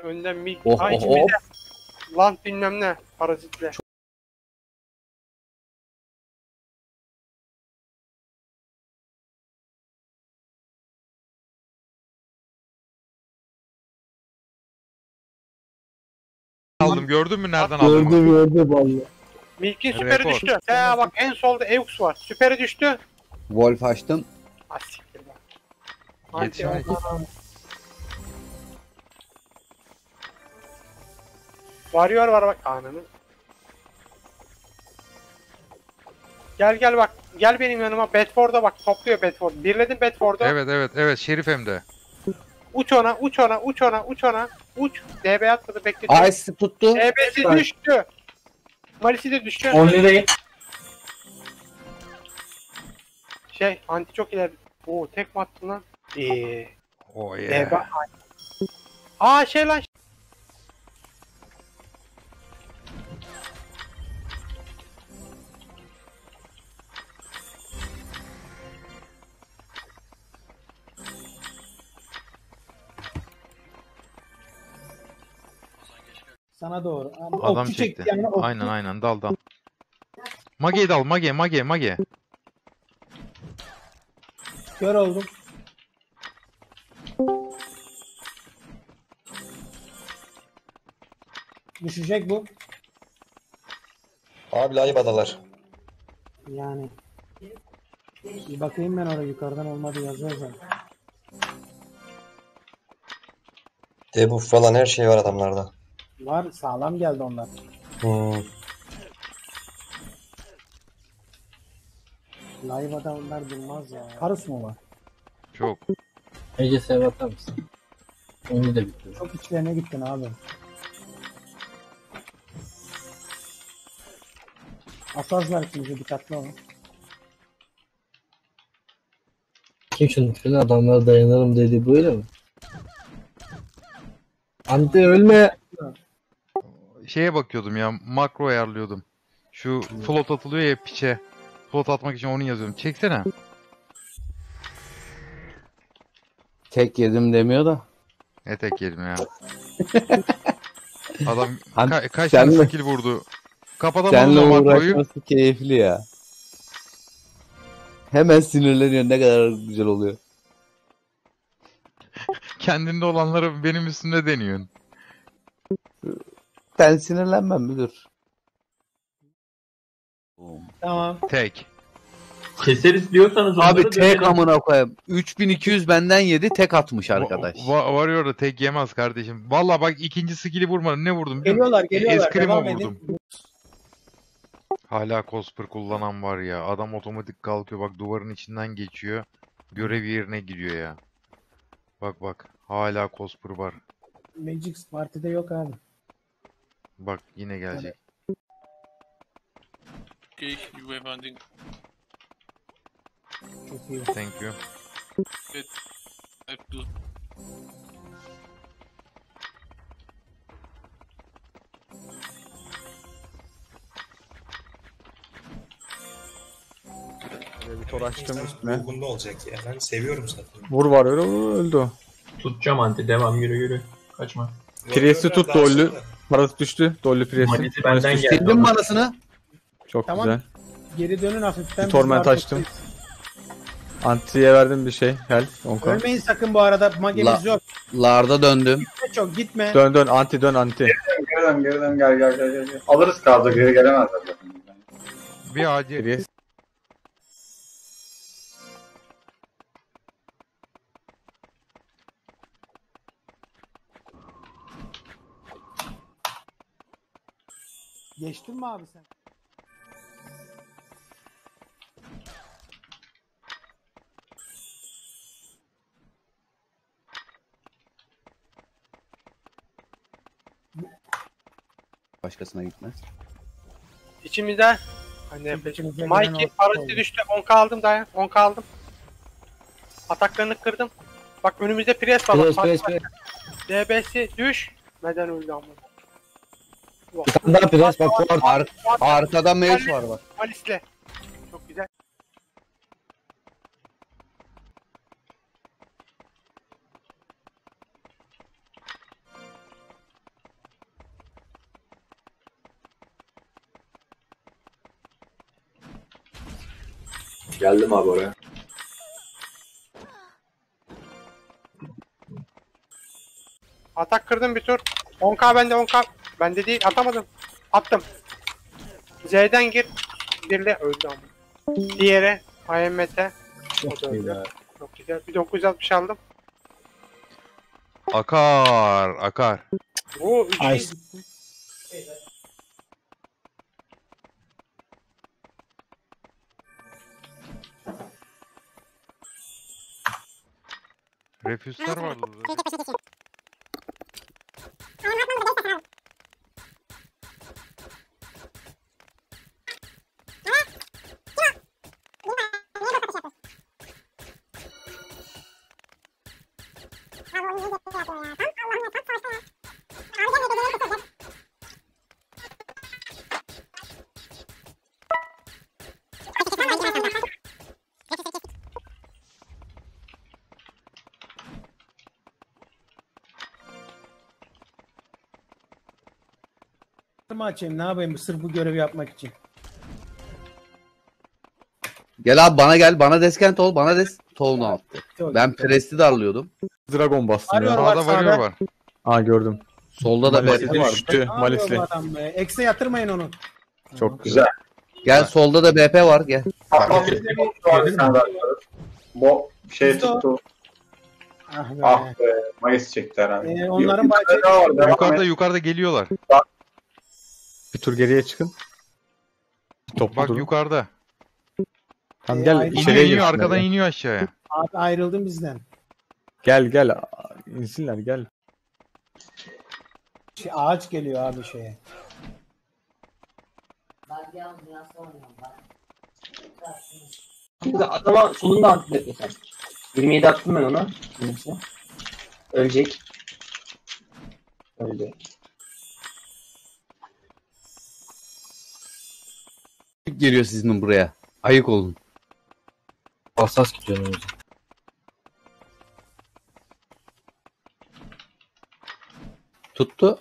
önden mil. Oh, Ay oh, oh. Lan bilmem ne. Parazitle. aldım gördün mü nereden aldım? Gördüm gördüm valla. Milk'in süperi Rekor. düştü. Ya bak en soldaEux var. Süperi düştü. Wolf açtım. Ah siktir bak. Yetiş Varıyor var bak ananı. Gel gel bak. Gel benim yanıma. Bedford'a bak. Topluyor Bedford. Birledin Bedford'u. Evet evet evet Şerif hem de. Uç ona, uç ona, uç ona, uç ona. Uç. DB atladı bekletiyor. Ice tuttu. DB'si düştü. Malisi de düştü. Only değil. Şey, anti çok ileride. Oo, tek mi attın lan? Eee. Oh DB. yeah. Aa şey lan. Sana doğru. Ama Adam okçu çekti. yanına, okçu. Aynen aynen dal dal. Mage'yi dal Mage Mage Mage. Kör oldum. Düşecek bu. Abi layıbadalar. Yani. Bir bakayım ben oraya yukarıdan olmadı yazıyor zaten. Debuff falan her şey var adamlarda. Var sağlam geldi onlar. Hmm. Live'da onlar durmaz ya. Karus mu var? Çok. Ece sev atar mısın? Oyunu da bitti. Çok içlerine gittin abi. Asaz var ikinci dikkatli olun. Kim şunu şunu adamlara dayanırım dedi böyle mi? Ante ölme. Şeye bakıyordum ya makro ayarlıyordum. Şu float atılıyor ya piçe. Float atmak için onu yazıyorum. Çeksene. Tek yedim demiyor da. Etek yedim ya. Adam Han- ka- kaç tane mi? skill vurdu. Kapatamam Seninle makroyu. uğraşması keyifli ya. Hemen sinirleniyor ne kadar güzel oluyor. Kendinde olanları benim üstümde deniyorsun. Ben sinirlenmem müdür. Tamam. Tek. Keseriz diyorsanız onları Abi tek dövelim. amına koyayım. 3200 benden yedi tek atmış arkadaş. Va- varıyor da tek yemez kardeşim. Valla bak ikinci skill'i vurmadım. Ne vurdum? biliyor musun? Geliyorlar geliyorlar. Eskrimo Devam vurdum. edin. Hala cosper kullanan var ya. Adam otomatik kalkıyor bak duvarın içinden geçiyor. Görev yerine giriyor ya. Bak bak. Hala cosper var. Magic Parti'de yok abi. Bak yine gelecek. Okay, you wave ending. Çok iyi. Thank you. I have to Bir tor açtım üstüne. Uygun da olacak ya. Ben seviyorum zaten. Vur var öyle öldü. o. Tutacağım anti. Devam yürü yürü. Kaçma. Priest'i tut Dolly. Parası düştü. Dolly Priest'in. Manisi benden düştü. geldi. Sildim manasını. Çok Tamam. güzel. Geri dönün hafiften. Bir torment Biz de açtım. Anti'ye verdim bir şey. Hel. 10k. Ölmeyin sakın bu arada. Magemiz La- yok. Larda döndüm. Gitme çok gitme. Dön dön anti dön anti. Geriden geriden gel gel gel gel. gel. Alırız kaldı geri gelemezler zaten. Bir acil. Priest. Geçtin mi abi sen? Başkasına gitmez. İçimizde. Hani İçimizde gelen Mikey parası düştü. 10k aldım dayan. 10k aldım. Ataklarını kırdım. Bak önümüzde pres var. Pres bak, pres bak, pres. DB'si düş. Neden öldü ama? Bir tane daha pres bak bu ar arkada meş var bak. Alisle. Çok güzel. Geldim abi oraya. Atak kırdım bir tur. 10k bende 10k. Bende değil atamadım. Attım. Z'den gir. Birle öldü ama. Diğeri IMT. O da öldü. Çok güzel. Bir 960 aldım. Akar, akar. Bu Ay. Refüsler vardı orada. Mı açayım ne yapayım sırf bu görevi yapmak için. Gel abi bana gel. Bana deskent ol. Bana des. Toğunu attı. Ben. Presti darlıyordum. Dragon bastım ya. var Sağda varıyor sağda. var. Aa gördüm. Solda da Malisli BP var. düştü. Ne yapıyor Malisli. bu adam be? Ekse yatırmayın onu. Çok Güzel. Gel solda da BP var. Gel. Bu şey o. tuttu. Ah be. Ah be. Mayıs çekti herhalde. Ee, onların Bir- bir tane daha var. Devam Yukarıda et. yukarıda geliyorlar. Bir tur geriye çıkın. Toplu Bak durun. yukarıda. Tamam Ee, gel ayrı- İniyor içeriye iniyor girsinler arkadan ya. iniyor aşağıya. Abi ayrıldın bizden. Gel gel. İnsinler gel. Şey, ağaç geliyor abi şeye. Şimdi adama sonunda antilet yeter. 27 attım ben ona. Neyse. Ölecek. Öldü. Geliyor sizin buraya. Ayık olun. Hassas gidiyor önümüze. Tuttu.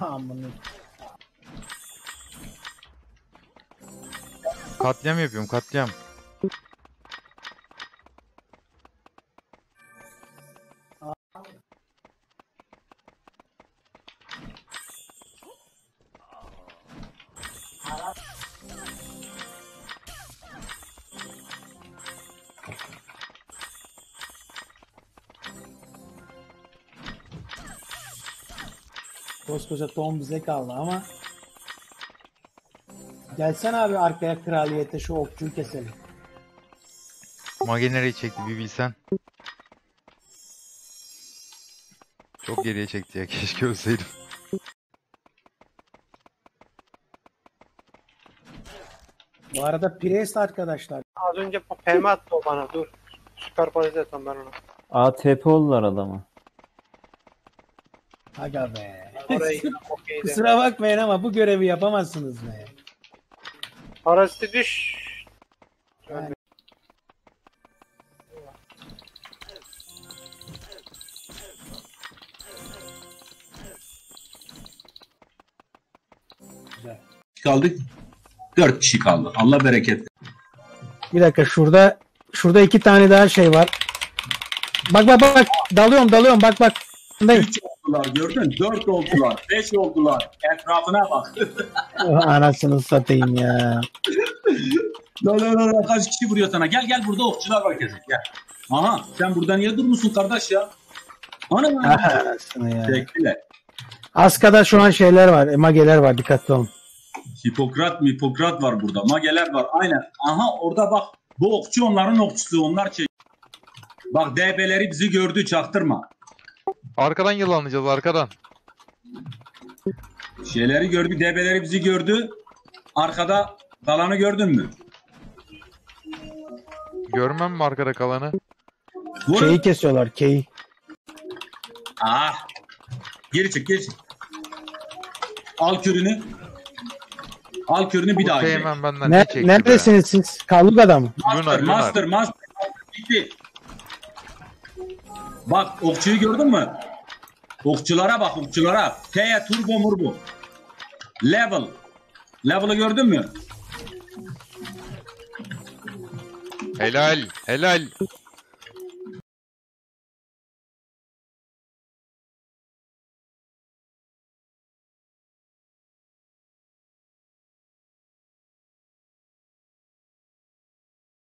Aman. Katliam yapıyorum katliam. Koskoca Tom bize kaldı ama. Gelsen abi arkaya kraliyete şu okçuyu keselim. Mage nereye çekti bir bilsen. Çok geriye çekti ya keşke ölseydim. Bu arada Priest arkadaşlar. Az önce PM attı o bana dur. Süper parazeton ben ona. ATP oldular adama. Aga be. Orayı. Kusura bakmayın ama bu görevi yapamazsınız be. Paraziti düş. Yani. kaldık. Dört kişi kaldı. Allah bereket. Bir dakika şurada şurada iki tane daha şey var. Bak bak bak dalıyorum dalıyorum bak bak. Üç oldular gördün. Dört oldular. Beş oldular. Etrafına bak. Anasını satayım ya. La la la la kaç kişi vuruyor sana. Gel gel burada okçular var kesin. Gel. Aha sen burada niye durmuşsun kardeş ya? Ana mı? Anasını ya. Bekle. Aska'da şu an şeyler var. Mageler var dikkatli olun. Hipokrat Hipokrat var burada. Mageler var. Aynen. Aha orada bak. Bu okçu onların okçusu. Onlar şey. Bak DB'leri bizi gördü çaktırma. Arkadan yılanlayacağız arkadan. Şeyleri gördü. DB'leri bizi gördü. Arkada kalanı gördün mü? Görmem mi arkada kalanı? Vur. Şeyi kesiyorlar. K'yi. Ah. Geri çık geri çık. Al kürünü. Al kürünü bir daha çek. teğmen benden Ne, ne çekti be? neredesiniz siz? Kalluga'da mı? Master, Lunar, Lunar. master, master. Bitti. Bak okçuyu gördün mü? Okçulara bak okçulara. T'ye turbo murbo. Level. Level'ı gördün mü? Helal. Helal.